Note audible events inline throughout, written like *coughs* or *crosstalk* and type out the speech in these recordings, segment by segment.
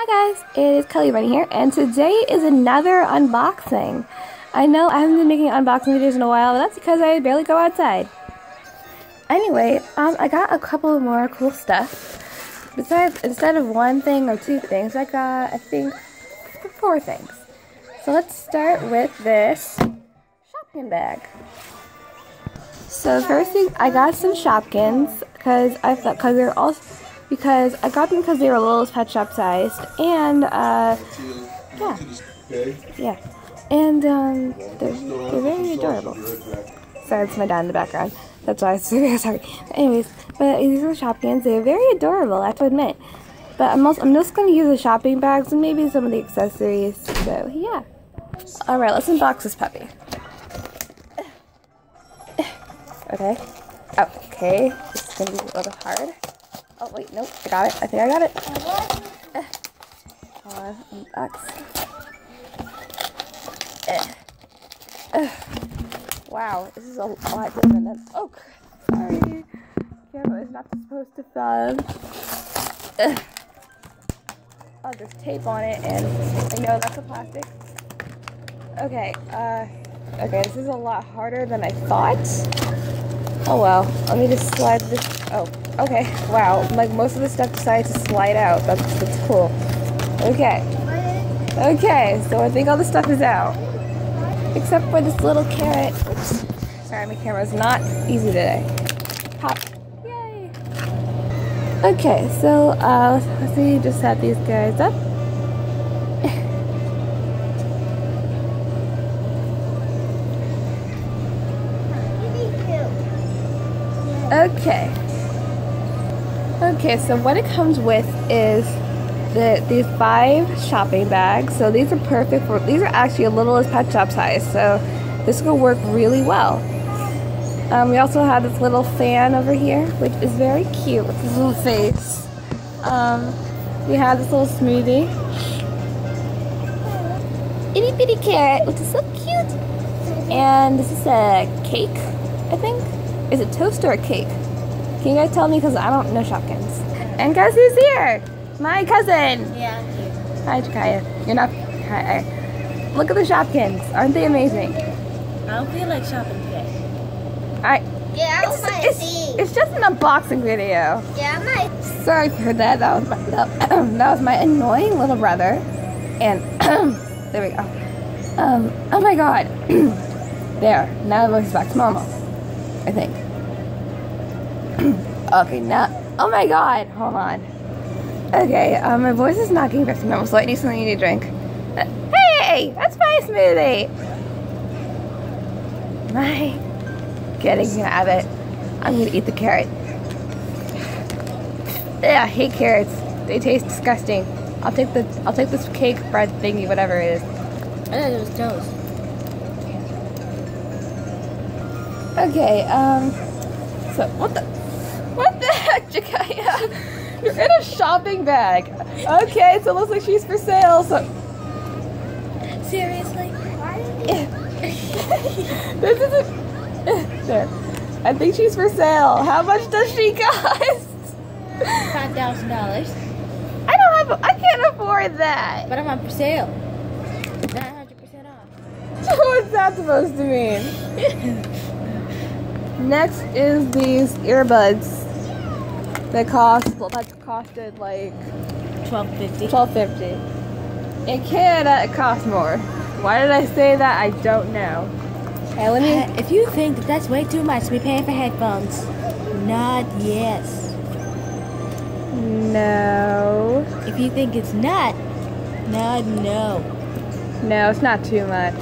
Hi guys, it is Cuddly Bunny here, and today is another unboxing. I know I haven't been making unboxing videos in a while, but that's because I barely go outside. Anyway, um, I got a couple more cool stuff. Besides, instead of one thing or two things, I got, I think, four things. So let's start with this Shopkin bag. So first thing, I got some Shopkins because I thought because they're all because I got them because they were a little pet shop sized and uh, yeah, yeah, and um, they're they're very adorable. Sorry, it's my dad in the background. That's why I was very *laughs* sorry. Anyways, but these are the Shopkins. They're very adorable, I have to admit. But I'm also I'm just gonna use the shopping bags and maybe some of the accessories. So yeah. All right, let's unbox this puppy. *sighs* Okay. Okay. This is gonna be a little hard. Oh wait, nope. I got it. I think I got it. Unbox. Wow, this is a lot different than. Oh, sorry. Camera is not supposed to film. Oh, there's tape on it, and I know that's a plastic. Okay. Uh. Okay, this is a lot harder than I thought. Oh well, let me just slide this. Oh, okay. Wow, like most of the stuff decided to slide out. That's that's cool. Okay. Okay, so I think all the stuff is out, except for this little carrot. Oops. Sorry, my camera's not easy today. Pop. Yay. Okay, so uh, let's see. Just set these guys up. Okay. Okay, so what it comes with is the these five shopping bags. So these are perfect for these are actually a Littlest Pet Shop size. So this will work really well. Um, we also have this little fan over here, which is very cute with his little face. Um, we have this little smoothie. Itty bitty carrot, which is so cute. And this is a cake, I think. Is it toast or a cake? Can you guys tell me? Because I don't know Shopkins. And guess who's here? My cousin. Yeah, I'm here. Hi, Jakaya. You're not. Hi. Look at the Shopkins. Aren't they amazing? I don't feel like shopping today. I. Yeah, I It's, might it's, see. it's just an unboxing video. Yeah, I might. Sorry for that. That was my, that, *clears throat* that was my annoying little brother. And *clears throat* there we go. Um. Oh my God. *clears throat* there. Now the voice is back to normal. I think. *clears throat* okay, now. Oh my god, hold on. Okay, um, my voice is not getting back to normal, so I need something to drink. Hey, that's my smoothie! My getting have it. I'm gonna eat the carrot. Yeah, I hate carrots. They taste disgusting. I'll take the I'll take this cake bread thingy, whatever it is. I thought it was toast. Okay, um, so what the, what the *laughs* heck, Jakaya? You're in a shopping bag. Okay, so it looks like she's for sale. So Seriously? *laughs* this is a, *laughs* there. I think she's for sale. How much does she cost? Five thousand dollars. I don't have. I can't afford that. But I'm on for sale. Hundred percent off. What's that supposed to mean? Next is these earbuds. They cost. Well, that costed like Twelve fifty. twelve fifty. In Canada, uh, it costs more. Why did I say that? I don't know. Hey, let me. If you think that that's way too much to be paying for headphones, not yes. No. If you think it's not, not no. No, it's not too much.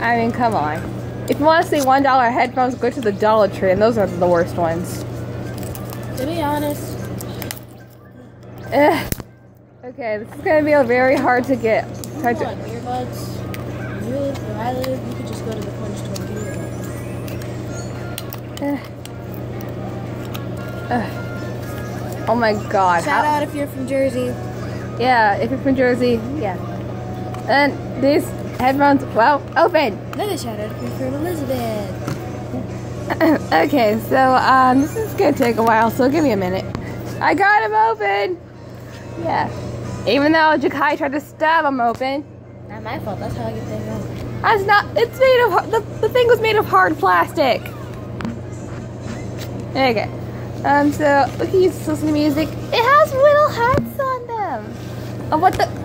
I mean, come on. If you want to see one dollar headphones, go to the Dollar Tree, and those are the worst ones. To be honest, Ugh. Okay, this is gonna be a very hard to get. you Hard want to, earbuds? You live where I live, you could just go to the corner store and get earbuds. Ugh. Ugh. Oh my God! Shout How- out if you're from Jersey. Yeah, if you're from Jersey, yeah. And these headphones, well, open. Another shout out from Elizabeth. *coughs* okay, so um, this is gonna take a while, so give me a minute. I got him open. Yeah. Even though Jakai tried to stab him open. Not my fault. That's how I get things wrong. That's not. It's made of. The, the thing was made of hard plastic. Okay. Um. So we can use listen to music. It has little hats on them. Oh, what the?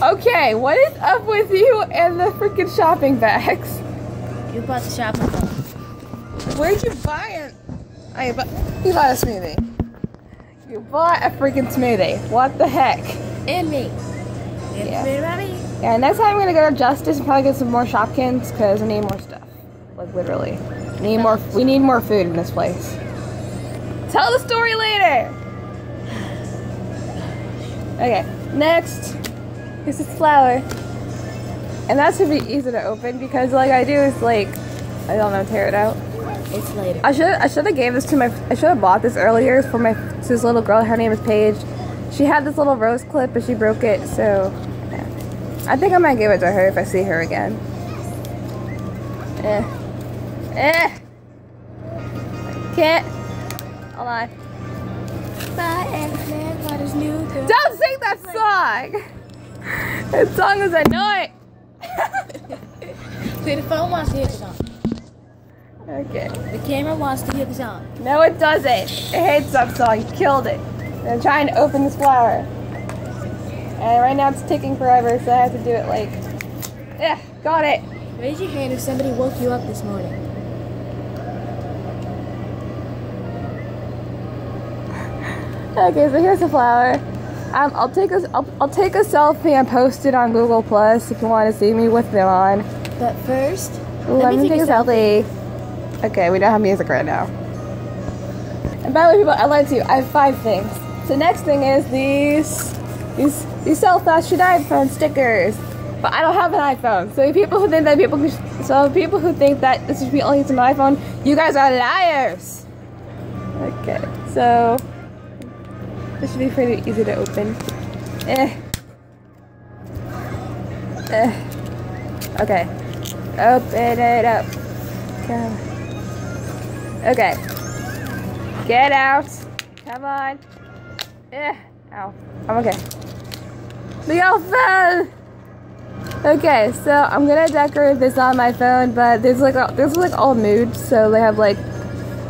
Okay. What is up with you and the freaking shopping bags? You bought the shopping bag. Where'd you buy it? I bought. You bought a smoothie. You bought a freaking smoothie. What the heck? And me. And Yeah. yeah. Yeah, next time I'm gonna go to Justice and probably get some more Shopkins because I need more stuff. Like literally, we need more. We need more food in this place. Tell the story later. *sighs* Okay, next is this flower, and that should be easy to open because like I do is like I don't know tear it out. It's later. I should I should have gave this to my I should have bought this earlier for my to this little girl. Her name is Paige. She had this little rose clip, but she broke it. So yeah. I think I might give it to her if I see her again. Eh, eh. Can't. Hold on. Bye, Ant-Man got his new girl. Don't sing that song. That I know it. *laughs* See, the phone wants to hear the song. Okay. The camera wants to hear the song. No, it doesn't. It hates that song. Killed it. I'm trying to open this flower. And right now it's taking forever, so I have to do it like. Yeah, got it. Raise your hand if somebody woke you up this morning. Okay, so here's the flower. Um, I'll take a I'll, I'll take a selfie and post it on Google Plus if you want to see me with them on. But first, Let, me take, a selfie. Okay, we don't have music right now. And by the way, people, I lied to you. I have five things. So next thing is these these these self fashion iPhone stickers. But I don't have an iPhone. So people who think that people who, so people who think that this should be only to my iPhone, you guys are liars. Okay, so this should be pretty easy to open. Eh. Eh. Okay. Open it up. Come. Okay. Get out. Come on. Eh. Ow. I'm okay. The all fell. Okay, so I'm gonna decorate this on my phone, but there's like there's like all moods, so they have like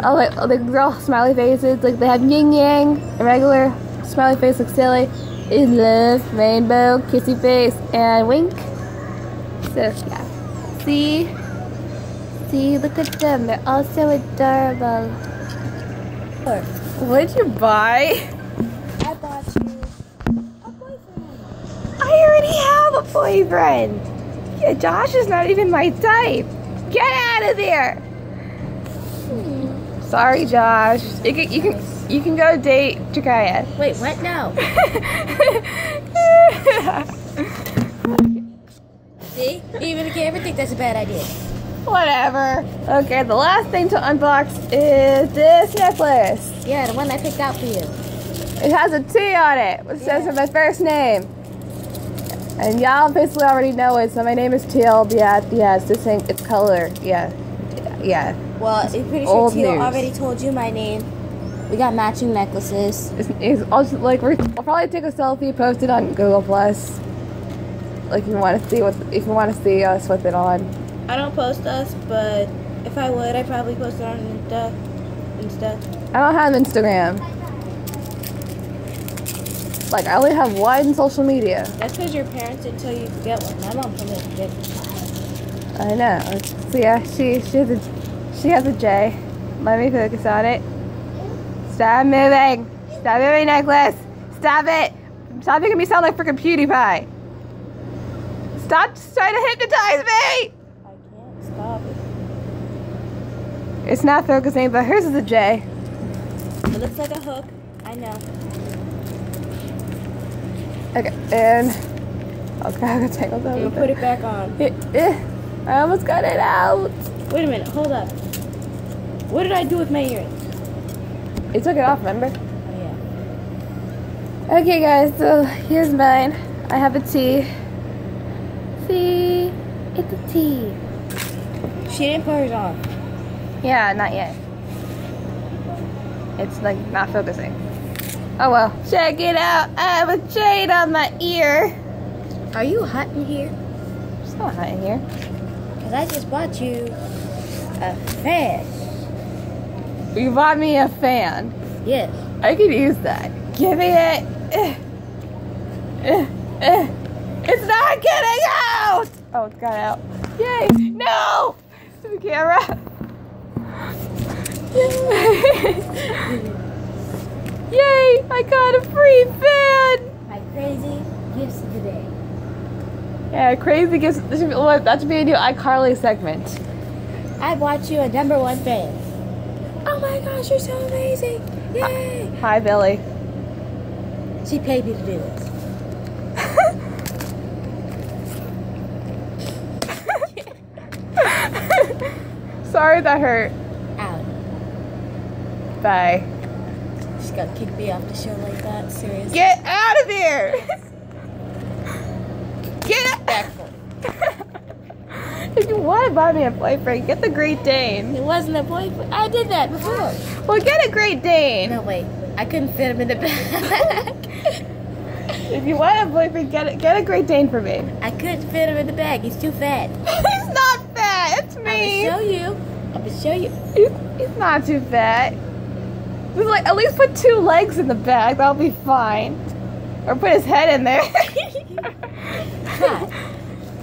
all like like they're all smiley faces, like they have yin yang, a regular smiley face looks silly, in love, rainbow, kissy face, and wink. So yeah. See? See, look at them. They're all so adorable. What did you buy? I bought you a boyfriend. I already have a boyfriend. Yeah, Josh is not even my type. Get out of there. Sorry, Josh. You can you can you can go date Jakaya. Wait, what? No. *laughs* See? Even the camera think that's a bad idea. Whatever. Okay, the last thing to unbox is this necklace. Yeah, the one I picked out for you. It has a T on it, which stands for my first name. And y'all basically already know it, so my name is Teal. Yeah, yeah, it's this thing, it's color. Yeah, yeah. Well, I'm pretty sure news. already told you my name. We got matching necklaces. It's, it's also like we're, I'll probably take a selfie, post it on Google Plus. Like if you want to see what if you want to see us with it on. I don't post us, but if I would, I'd probably post it on Insta. Insta. I don't have Instagram. Like I only have one social media. That's because your parents didn't tell you to get one. My mom told me to get one. I know. So yeah, she she has a she has a J. Let me focus on it. Stop moving. Stop moving, necklace. Stop it. Stop making me sound like freaking PewDiePie. Stop trying to hypnotize me. I can't stop it. It's not focusing, but hers is a J. It looks like a hook. I know. Okay, and okay, I got tangled up. I'm gonna put it. it back on. Eh, *laughs* eh, I almost got it out. Wait a minute. Hold up. What did I do with my earrings? You took it off, remember? Oh yeah. Okay, guys, so here's mine. I have a T. See? It's a T. She didn't put hers on. Yeah, not yet. It's like not focusing. Oh well. Check it out. I have a chain on my ear. Are you hot in here? It's not hot in here. Because I just bought you a fan. You bought me a fan. Yes. I could use that. Give me it. Eh. Eh. Eh. It's not getting out! Oh, it's got out. Yay! No! To the camera. Yay! I got a free fan! My crazy gifts today. Yeah, crazy gifts. This should be, well, that should be a new iCarly segment. I bought you a number one fan. Oh my gosh, you're so amazing. Yay! Hi, Billy. She paid me to do this. *laughs* Sorry that hurt. Out. Bye. She's gonna kick me off the show like that. Seriously. Get out of here! *laughs* Get back. If you want to buy me a boyfriend, get the Great Dane. It wasn't a boyfriend. I did that before. Well, get a Great Dane. No, wait. I couldn't fit him in the *laughs* bag. If you want a boyfriend, get a, get a Great Dane for me. I couldn't fit him in the bag. He's too fat. *laughs* he's not fat. It's I'm me. gonna show you. I'm gonna show you. He's, he's not too fat. Just like at least put two legs in the bag. That'll be fine. Or put his head in there. *laughs* Hi.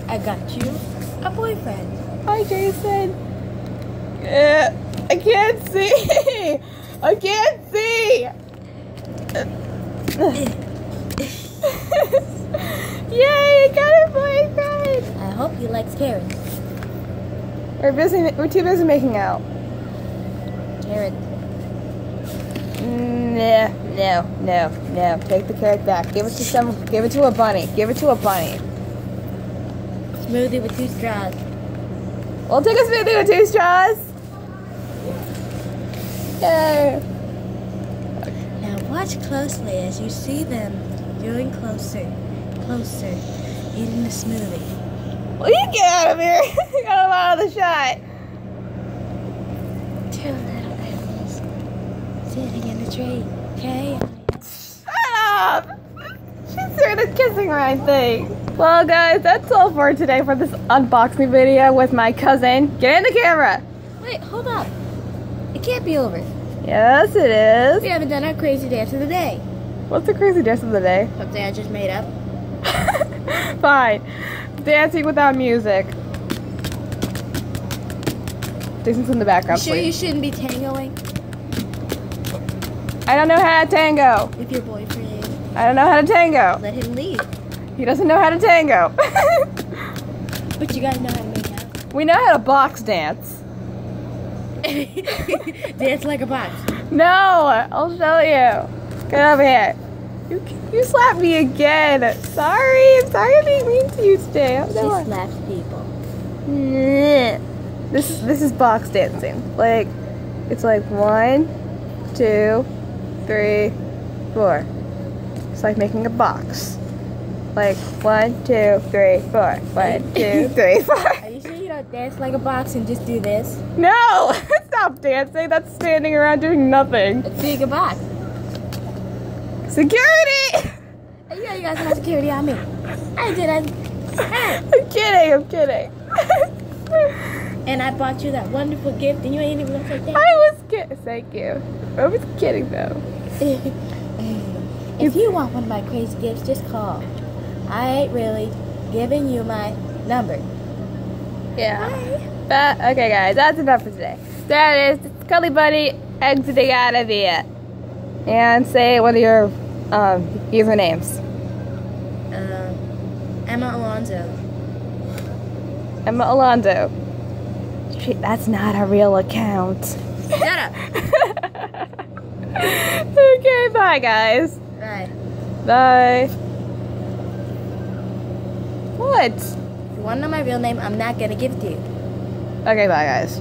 I got you a boyfriend. Hi, Jason. Uh, I can't see. I can't see. *laughs* Yay! I got a boyfriend. I hope he likes carrots. We're busy. We're too busy making out. Carrots. No, no, no, no. Take the carrot back. Give it to some. Give it to a bunny. Give it to a bunny. Smoothie with two straws. We'll take a smoothie with two straws. Yay! Now watch closely as you see them going closer, closer, eating the smoothie. Well, you get out of here? *laughs* you Got a lot of the shot. Two little animals sitting in the tree. Okay. Shut up! She's doing a kissing right thing. Well, guys, that's all for today for this unboxing video with my cousin. Get in the camera. Wait, hold up. It can't be over. Yes, it is. We haven't done our crazy dance of the day. What's the crazy dance of the day? Something I just made up. *laughs* Fine. Dancing without music. Jason's in the background, You sure you shouldn't be tangoing I don't know how to tango. with your boyfriend? I don't know how to tango. Let him lead. He doesn't know how to tango. *laughs* But you gotta know how to make out. we know how to box dance. *laughs* dance like a box. No, I'll show you. Get over here. You, you slapped me again. Sorry, I'm sorry I'm being mean to you today. I'm She no- slaps people. This is this is box dancing. Like it's like one, two, three, four. It's like making a box. Like one, two, three, four. One, *laughs* two, three, four. Are you sure you don't dance like a box and just do this? No! *laughs* Stop dancing. That's standing around doing nothing. It's being a box. Security! Yeah, you guys have security on me. I didn't. I'm kidding, I'm kidding. *laughs* And I bought you that wonderful gift and you ain't even gonna say I was kidding. Thank you. I was kidding though. if you want one of my crazy gifts, just call. I ain't really giving you my number. Yeah. But, okay, guys, that's enough for today. That is Cuddly Bunny exiting out of here. And say one of your um, usernames. Um, Emma Alonso. Emma Alonso. Shit, that's not a real account. Shut up. *laughs* okay, bye, guys. Bye. Bye. What? If you want to know my real name, I'm not gonna give it to you. Okay, bye, guys.